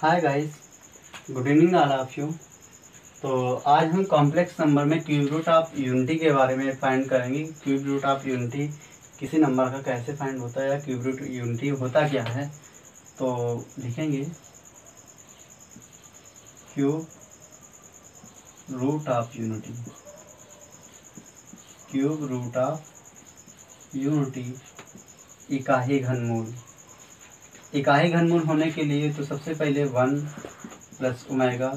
Hi guys good evening all of you तो आज हम कॉम्प्लेक्स नंबर में क्यूब रूट ऑफ़ यूनिटी के बारे में फाइंड करेंगे। क्यूब रूट ऑफ़ यूनिटी किसी नंबर का कैसे फाइंड होता है या क्यूब रूट यूनिटी होता क्या है? तो लिखेंगे। Cube root of unity cube root of unity इकाही घनमूल। इकाई घनमूल होने के लिए तो सबसे पहले one plus omega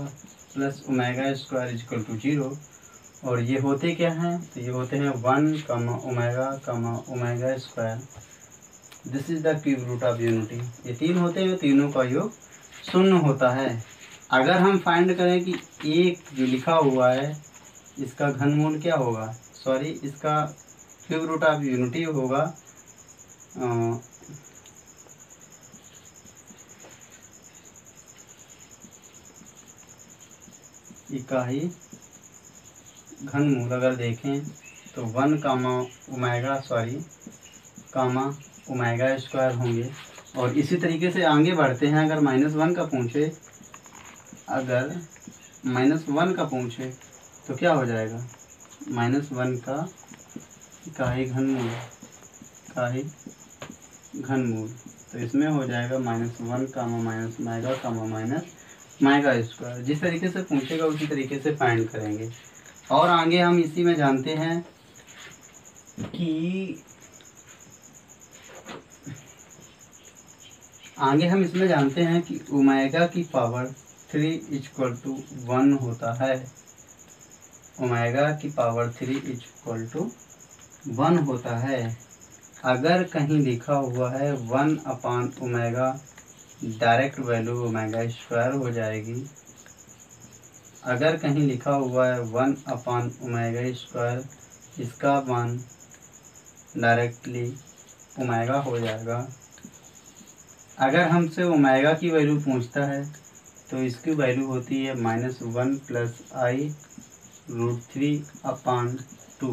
plus omega square equal to zero. और ये होते क्या हैं? तो ये होते हैं one comma omega comma omega square. This is the cube root of unity ये तीन होते हैं, तीनों का योग शून्य होता है। अगर हम फाइंड करें कि एक जो लिखा हुआ है, इसका घनमूल क्या होगा? सॉरी इसका क्यूब रूट ऑफ़ यूनिटी होगा इकाई घनमूल अगर देखें तो one comma omega sorry comma omega square होंगे। और इसी तरीके से आगे बढ़ते हैं, अगर माइनस वन का पूछे, अगर माइनस वन का पूछे तो क्या हो जाएगा? माइनस वन का इकाई घनमूल इकाई घनमूल तो इसमें हो जाएगा minus one comma minus omega, comma minus omega square जिस तरीके से पूछेगा, उसी तरीके से फाइंड करेंगे। और आगे हम इसी में जानते हैं कि आगे हम इसमें जानते हैं कि ओमेगा की power three is equal to one होता है। ओमेगा की power three is equal to one होता है। अगर कहीं लिखा हुआ है one upon omega direct value omega square हो जाएगी। अगर कहीं लिखा हुआ है वन अपान ओमेगा स्क्वायर, इसका वन डायरेक्टली ओमेगा हो जाएगा। अगर हमसे ओमेगा की वैल्यू पूछता है तो इसकी वैल्यू होती है minus one plus i root three upon two.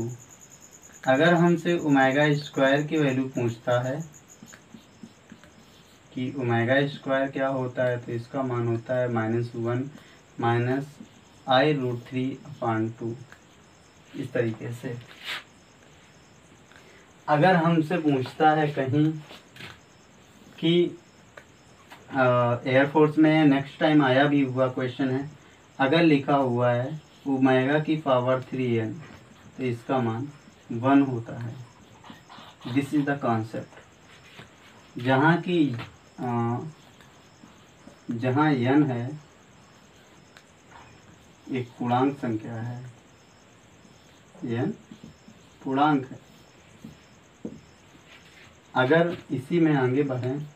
अगर हमसे ओमेगा स्क्वायर की वैल्यू पूछता है कि ओमेगा स्क्वायर क्या होता है तो इसका मान होता है minus one minus i root three upon two इस तरीके से। अगर हमसे पूछता है कहीं कि एयरफोर्स में नेक्स्ट टाइम आया भी हुआ क्वेश्चन है, अगर लिखा हुआ है ओमेगा की पावर थ्री एन तो इसका मान वन होता है। दिस इज़ द कॉन्सेप्ट जहाँ की जहाँ यन है, एक पूर्णांक संख्या है। यन पूर्णांक है। अगर इसी में आगे बढ़ें,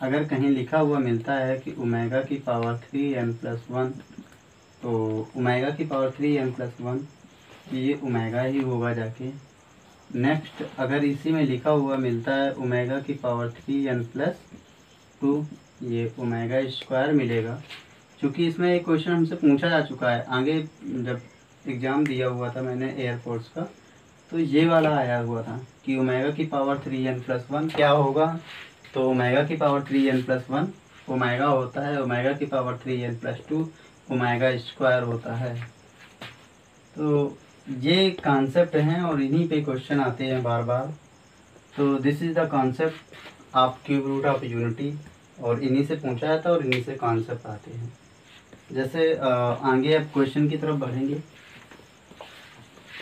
अगर कहीं लिखा हुआ मिलता है कि ओमेगा की power three n plus one तो ओमेगा की power three n plus one ये ओमेगा ही होगा जाके। नेक्स्ट, अगर इसी में लिखा हुआ मिलता है ओमेगा की power three n plus two ये ओमेगा स्क्वायर मिलेगा। क्योंकि इसमें एक क्वेश्चन हमसे पूछा जा चुका है, आगे जब एग्ज़ाम दिया हुआ था मैंने एयरफोर्स का तो ये वाला आया हुआ था कि ओमेगा की power three n plus one क्या होगा? तो ओमेगा की power three n plus one omega होता है, ओमेगा की power three n plus two omega square होता है। तो ये कॉन्सेप्ट हैं और इन्हीं पे क्वेश्चन आते हैं बार बार। तो this is the concept of cube root of unity और इन्हीं से पूछा जाता है और इन्हीं से कॉन्सेप्ट आते हैं। जैसे आगे आप क्वेश्चन की तरफ़ बढ़ेंगे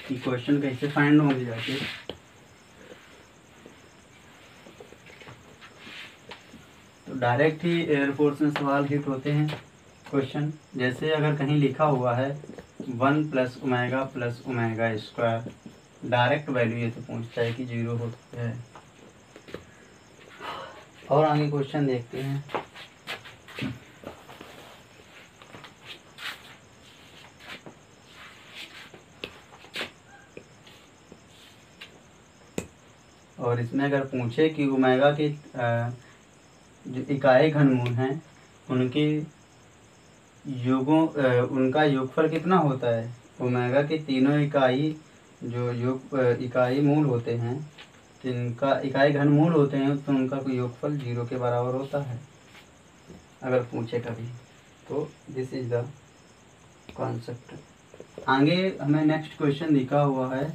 कि क्वेश्चन कैसे फाइंड होंगे जाके तो डायरेक्ट ही एयरफोर्स में सवाल हिट होते हैं क्वेश्चन जैसे अगर कहीं लिखा हुआ है one plus omega plus omega square direct value ये तो पूछता है कि ज़ीरो होता है। और आगे क्वेश्चन देखते हैं। और इसमें अगर पूछे कि ओमेगा के जो इकाई घनमूल हैं, उनके युगों उनका योगफल कितना होता है? ओमेगा के तीनों इकाई, जो योग इकाई मूल होते हैं जिनका इकाई घनमूल होते हैं तो उनका कोई योगफल ज़ीरो के बराबर होता है। अगर पूछे कभी तो दिस इज़ द कॉन्सेप्ट आगे हमें नेक्स्ट क्वेश्चन लिखा हुआ है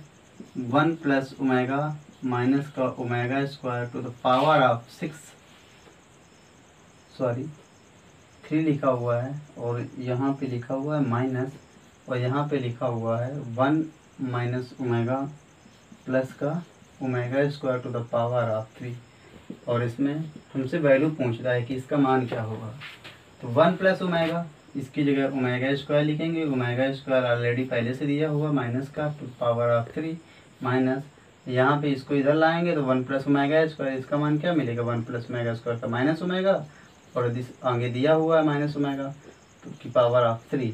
वन प्लस ओमेगा माइनस का omega square to the power of six sorry three लिखा हुआ है, और यहाँ पे लिखा हुआ है माइनस और यहाँ पे लिखा हुआ है वन माइनस ओमेगा प्लस का omega square to the power of three और इसमें हमसे वैल्यू पूछ रहा है कि इसका मान क्या होगा। तो वन प्लस ओमेगा इसकी जगह ओमेगा स्क्वायर लिखेंगे। ओमेगा स्क्वायर ऑलरेडी पहले से दिया हुआ माइनस का to power of three minus यहाँ पे इसको इधर लाएँगे तो वन प्लस ओमेगा स्क्वायर इसका मान क्या मिलेगा? वन प्लस ओमेगा स्क्वायर का माइनस ओमेगा और आगे दिया हुआ है माइनस ओमेगा की पावर ऑफ़ थ्री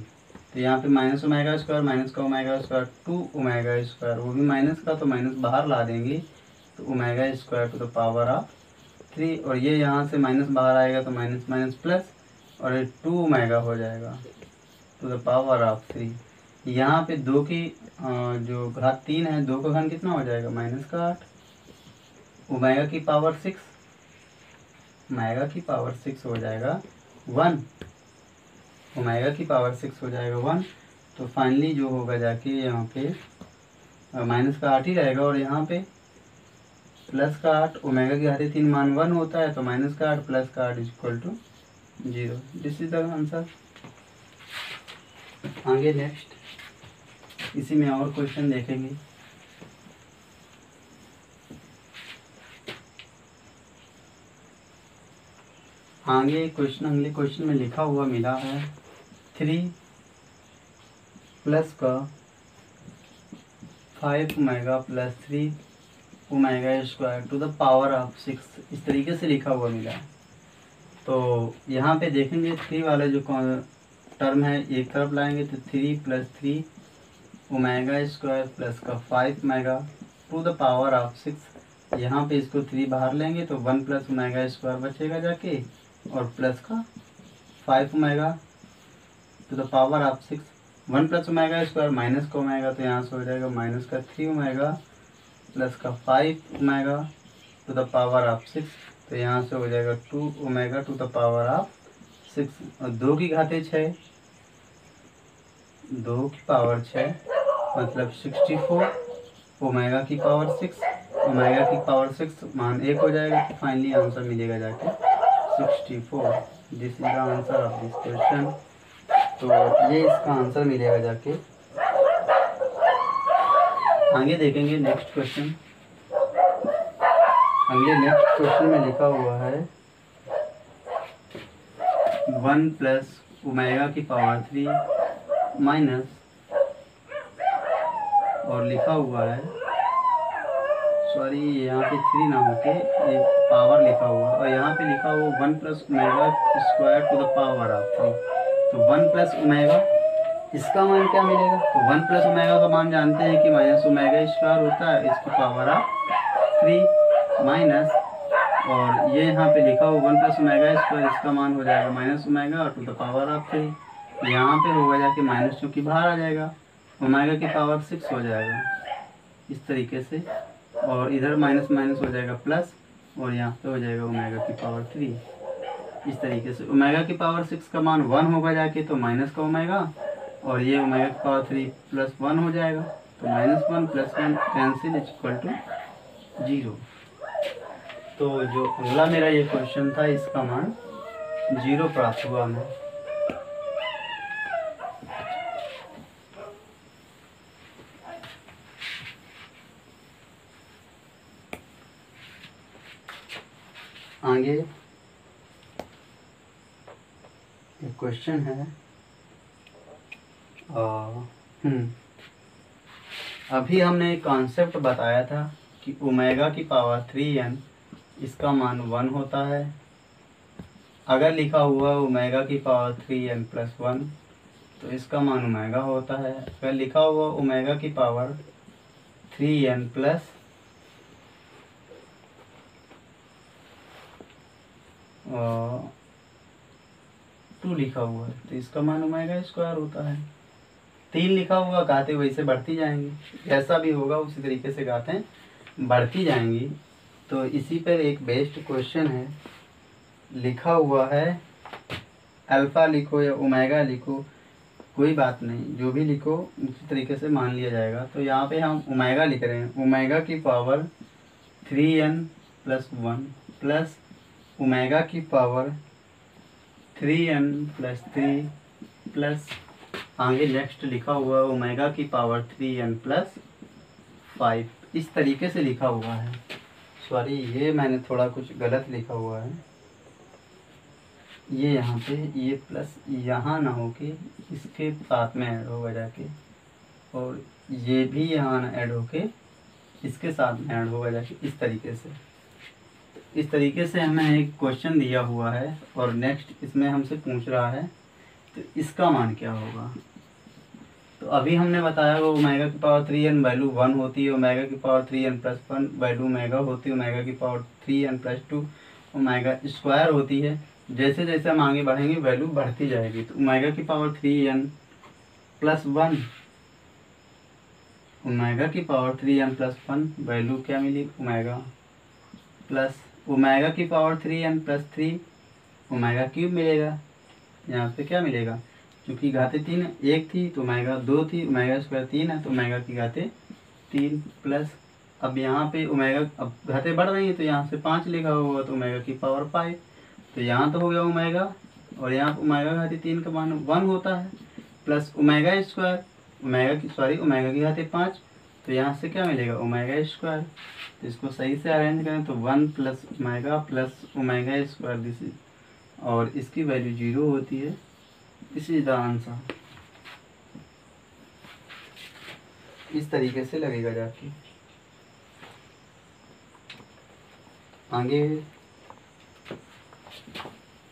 तो यहाँ पे माइनस ओमेगा स्क्वायर माइनस का omega square to omega square वो भी माइनस का तो माइनस बाहर ला देंगे तो omega square to the power of three और ये यहाँ से माइनस बाहर आएगा तो माइनस माइनस प्लस और ये टू ओमेगा हो जाएगा to the power of three यहाँ पे दो की जो घात तीन है, दो का घन कितना हो जाएगा? माइनस का आठ ओमेगा की पावर सिक्स ओमेगा की पावर सिक्स हो जाएगा वन ओमेगा की पावर सिक्स हो जाएगा वन। तो फाइनली जो होगा जाके यहाँ पे माइनस का आठ ही रहेगा और यहाँ पे प्लस का आठ ओमेगा की हरे तीन मान वन होता है तो माइनस का आठ प्लस का आठ is equal to zero this is the answer आगे नेक्स्ट इसी में और क्वेश्चन देखेंगे। आगे क्वेश्चन अगले क्वेश्चन में लिखा हुआ मिला है। थ्री प्लस का five omega plus three omega square to the power of six. इस तरीके से लिखा हुआ मिला। तो यहाँ पे देखेंगे, थ्री वाला जो कौन टर्म है, एक तरफ़ लाएँगे तो three plus three omega square plus का five omega to the power of six. यहाँ पे इसको थ्री बाहर लेंगे तो वन प्लस ओमेगा स्क्वायर बचेगा जाके, और प्लस का five omega to the power of six one plus omega square minus का ओमेगा तो यहाँ से हो जाएगा माइनस का थ्री ओमेगा प्लस का five omega to the power of six तो यहाँ से हो जाएगा two omega to the power of six और दो की घाते छः दो की पावर छः मतलब सिक्सटी फोर ओमेगा की पावर सिक्स ओमेगा की पावर सिक्स मान एक हो जाएगा तो फाइनली आंसर मिलेगा जाके sixty four this is the answer of this question तो ये इसका आंसर मिलेगा जाके। आगे देखेंगे नेक्स्ट क्वेश्चन अगले नेक्स्ट क्वेश्चन में लिखा हुआ है वन प्लस उमेगा की पावर थ्री माइनस और लिखा हुआ है सॉरी यहाँ पे थ्री ना होके ये पावर लिखा हुआ और यहाँ पे लिखा हुआ one plus omega square to the power of three तो वन प्लस उमेगा इसका मान क्या मिलेगा? तो वन प्लस ओमेगा का मान जानते हैं कि माइनस ओमेगा स्क्वायर होता है, इसकी पावर ऑफ़ थ्री माइनस, और ये यहाँ पे लिखा हुआ वन प्लस उमेगा स्क्वायर, इसका मान हो जाएगा minus omega to the power of three. यहाँ पे होगा जाके माइनस चूँकि बाहर आ जाएगा उमेगा की पावर सिक्स हो जाएगा। इस तरीके से, और इधर माइनस माइनस हो जाएगा प्लस, और यहाँ पे हो जाएगा ओमेगा की पावर थ्री। इस तरीके से। ओमेगा की पावर सिक्स का मान वन होगा जाके तो माइनस का ओमेगा और ये ओमेगा की पावर थ्री प्लस वन हो जाएगा। तो minus one plus one cancel is equal to zero तो जो अगला मेरा ये क्वेश्चन था, इसका मान ज़ीरो प्राप्त हुआ हमें। आगे एक क्वेश्चन है। हम्म। अभी हमने एक कॉन्सेप्ट बताया था कि ओमेगा की पावर थ्री एन इसका मान वन होता है। अगर लिखा हुआ ओमेगा की power three n plus one तो इसका मान ओमेगा होता है। अगर लिखा हुआ ओमेगा की power three n plus two लिखा हुआ है। तो इसका मान ओमेगा स्क्वायर होता है। तीन लिखा हुआ गाते वैसे बढ़ती जाएँगी। जैसा भी होगा उसी तरीके से गाते बढ़ती जाएँगी। तो इसी पर एक बेस्ट क्वेश्चन है। लिखा हुआ है अल्फ़ा लिखो या ओमेगा लिखो, कोई बात नहीं। जो भी लिखो, उसी तरीके से मान लिया जाएगा। तो यहाँ पे हम ओमेगा लिख रहे हैं। ओमेगा की power three n plus one plus omega की power three n plus three plus आगे नेक्स्ट लिखा हुआ है ओमेगा की power three n plus five इस तरीके से लिखा हुआ है। सॉरी ये मैंने थोड़ा कुछ गलत लिखा हुआ है। ये यहाँ पे, ये प्लस यहाँ ना हो के इसके साथ में ऐड होगा जाके। और ये भी यहाँ ऐड होके इसके साथ में ऐड होगा जाके इस तरीके से। इस तरीके से हमें एक क्वेश्चन दिया हुआ है और नेक्स्ट इसमें हमसे पूछ रहा है तो इसका मान क्या होगा? तो अभी हमने बताया वो ओमेगा की power three n value one होती है ओमेगा की power three n plus one value omega होती है ओमेगा की power three n plus two omega square होती है। जैसे जैसे हम आगे बढ़ेंगे वैल्यू बढ़ती जाएगी। तो ओमेगा की power three n plus one omega की power three n plus one value क्या मिली? ओमेगा प्लस ओमेगा की power three n plus three omega cube मिलेगा। यहाँ पे क्या मिलेगा? क्योंकि घाते तीन एक थी तो ओमेगा दो थी ओमेगा स्क्वायर तीन है तो ओमेगा की घाते तीन प्लस अब यहाँ पे ओमेगा अब घाते बढ़ रही हैं तो यहाँ से पाँच लिखा होगा तो ओमेगा की पावर फाइव तो यहाँ तो हो गया ओमेगा और यहाँ ओमेगा घाते तीन का मान वन होता है। प्लस ओमेगा स्क्वायर ओमेगा की सॉरी ओमेगा की घाते पाँच। तो यहाँ से क्या मिलेगा? ओमेगा स्क्वायर तो इसको सही से अरेंज करें तो one plus omega plus omega square this is और इसकी वैल्यू ज़ीरो होती है. दिस इज़ द आंसर इस तरीके से लगेगा जाके। आगे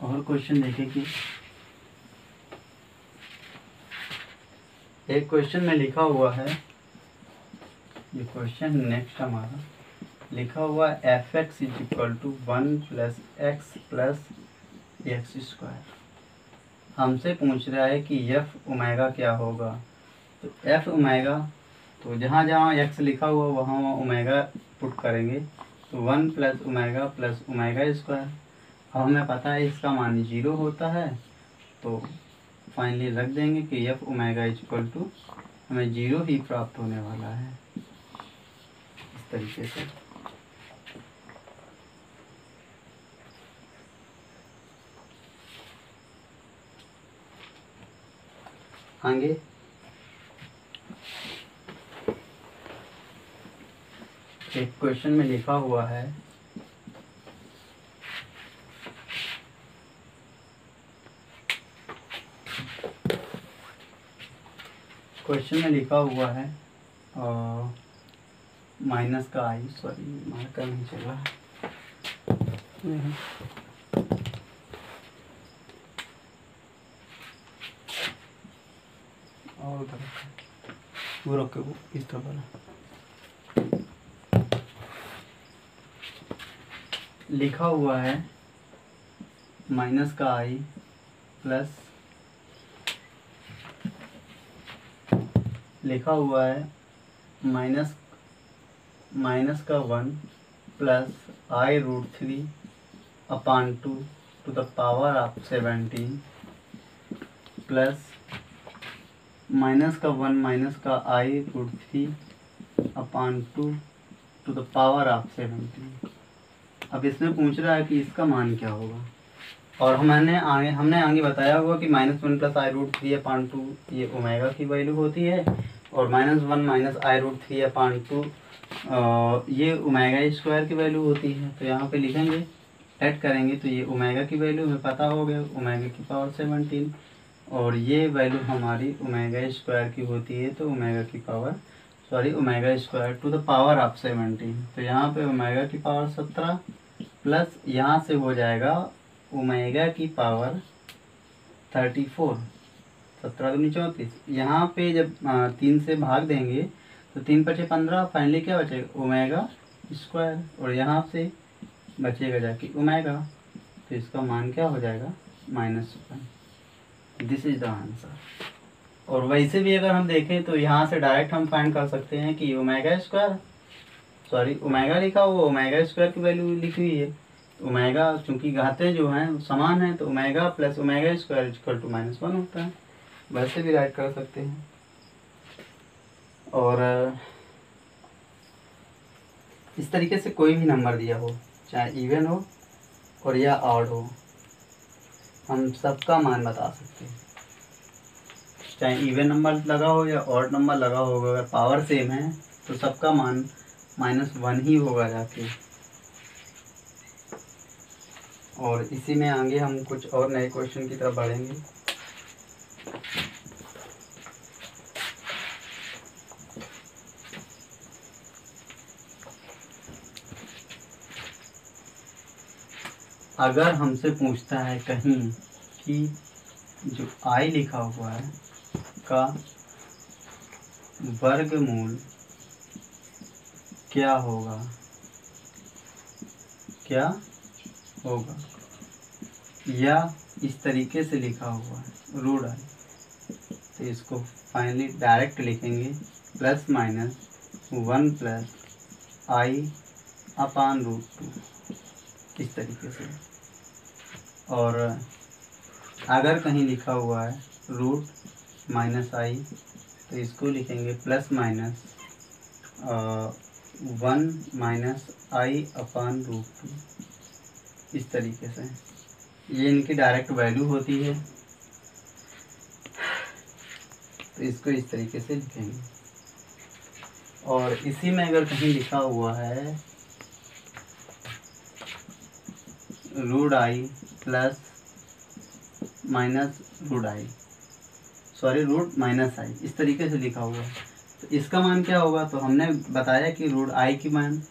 और क्वेश्चन देखें कि एक क्वेश्चन में लिखा हुआ है ये क्वेश्चन नेक्स्ट हमारा लिखा हुआ F X is equal to one plus X plus X square हमसे पूछ रहा है कि एफ़ ओमेगा क्या होगा? तो एफ़ ओमेगा तो जहाँ जहाँ एक्स लिखा हुआ, वहाँ वहाँ ओमेगा पुट करेंगे। तो one plus omega plus omega square अब हमें पता है इसका मान ज़ीरो होता है। तो फाइनली रख देंगे कि F omega is equal to हमें ज़ीरो ही प्राप्त होने वाला है। तरीके से। आगे? एक क्वेश्चन में लिखा हुआ है। क्वेश्चन में लिखा हुआ है माइनस का आई, सॉरी मार्कर नहीं चला। और उधर वो रखे, वो इस तरफ़ वाला। लिखा हुआ है, माइनस का आई प्लस, लिखा हुआ है, माइनस माइनस का one plus i root three upon two to the power of seventeen plus minus का वन माइनस का i root three upon two to the power of seventeen अब इसमें पूछ रहा है कि इसका मान क्या होगा? और हमने आगे हमने आगे बताया हुआ कि minus one plus i root three upon two ये ओमेगा की वैल्यू होती है और minus one minus i root three upon two ये ओमेगा स्क्वायर की वैल्यू होती है तो यहाँ पे लिखेंगे ऐड करेंगे तो ये ओमेगा की वैल्यू हमें पता हो गया ओमेगा की पावर सेवनटीन और ये वैल्यू हमारी ओमेगा स्क्वायर की होती है तो ओमेगा की power sorry omega square to the power of seventeen तो यहाँ पे ओमेगा की पावर सत्रह प्लस यहाँ से हो जाएगा ओमेगा की पावर थर्टी फोर सत्रह दूनी चौंतीस. यहाँ पे जब तीन से भाग देंगे तो तीन पचे पंद्रह फाइनली क्या बचेगा ओमेगा स्क्वायर और यहाँ से बचेगा जाके ओमेगा तो इसका मान क्या हो जाएगा? Minus one this is the answer और वैसे भी अगर हम देखें तो यहाँ से डायरेक्ट हम फाइंड कर सकते हैं कि ओमेगा स्क्वायर सॉरी ओमेगा लिखा हुआ ओमेगा स्क्वायर की वैल्यू लिखी हुई है। ओमेगा चूँकि घाते जो हैं समान हैं तो omega plus omega square equal to minus one होता है। वैसे भी राइट कर सकते हैं। और इस तरीके से कोई भी नंबर दिया हो, चाहे इवन हो और या ऑड हो, हम सबका मान बता सकते हैं। चाहे इवन नंबर लगा हो या ऑड नंबर लगा हो अगर पावर सेम है तो सबका मान माइनस वन ही होगा जाके। और इसी में आगे हम कुछ और नए क्वेश्चन की तरफ़ बढ़ेंगे। अगर हमसे पूछता है कहीं कि जो आई लिखा हुआ है, का वर्गमूल क्या होगा? क्या होगा? या इस तरीके से लिखा हुआ है रूड आई तो इसको फाइनली डायरेक्ट लिखेंगे plus minus one plus i upon root two किस तरीके से। और अगर कहीं लिखा हुआ है रूट माइनस आई तो इसको लिखेंगे plus minus one minus i upon root two इस तरीके से। ये इनकी डायरेक्ट वैल्यू होती है। तो इसको इस तरीके से लिखेंगे। और इसी में अगर कहीं लिखा हुआ है root i plus minus root i sorry root minus i इस तरीके से लिखा हुआ है। तो इसका मान क्या होगा? तो हमने बताया कि रूट आई की मान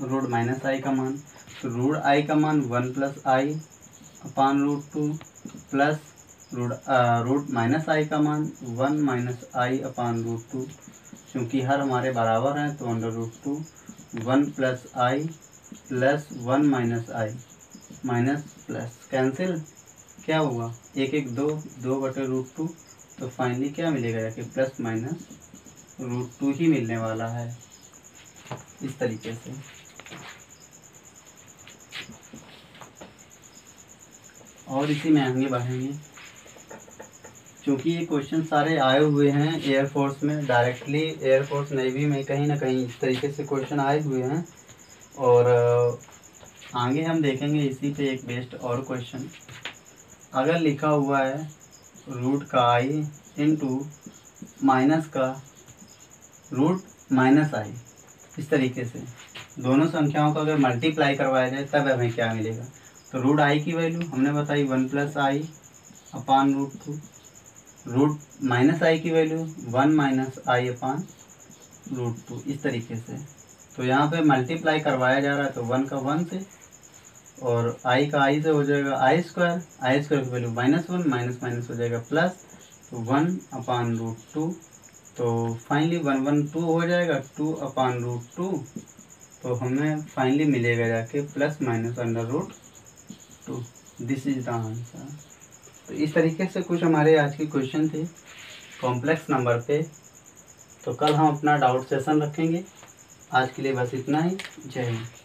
रूट माइनस आई का मान तो रूट आई का मान one plus i upon root two plus root root minus i का मान one minus i upon root two क्योंकि हर हमारे बराबर हैं तो under root two one plus i plus one minus i minus plus cancel. क्या हुआ? एक एक दो दो बटे रूट टू तो फाइनली क्या मिलेगा कि प्लस माइनस रूट टू ही मिलने वाला है। इस तरीके से। और इसी में आगे बढ़ेंगे। क्योंकि ये क्वेश्चन सारे आए हुए हैं एयरफोर्स में। डायरेक्टली एयरफोर्स नेवी में कहीं ना कहीं इस तरीके से क्वेश्चन आए हुए हैं। और आगे हम देखेंगे इसी पे एक बेस्ट और क्वेश्चन अगर लिखा हुआ है रूट का आई इंटू माइनस का रूट माइनस आई इस तरीके से. दोनों संख्याओं का अगर मल्टीप्लाई करवाया जाए, तब हमें क्या मिलेगा? तो रूट आई की वैल्यू हमने बताई one plus i upon root two root minus i की value one minus i upon root two इस तरीके से. तो यहाँ पे मल्टीप्लाई करवाया जा रहा है तो वन का वन से और आई का आई से हो जाएगा आई स्क्वायर आई स्क्वायर की value minus one minus minus हो जाएगा प्लस तो वन अपान रूट टू तो फाइनली वन वन टू हो जाएगा टू अपान रूट टू तो हमें फाइनली मिलेगा जाके plus minus under root two this is the answer तो इस तरीके से कुछ हमारे आज के क्वेश्चन थे. कॉम्प्लेक्स नंबर पे. तो कल हम अपना डाउट सेशन रखेंगे. आज के लिए बस इतना ही. जय हिंद.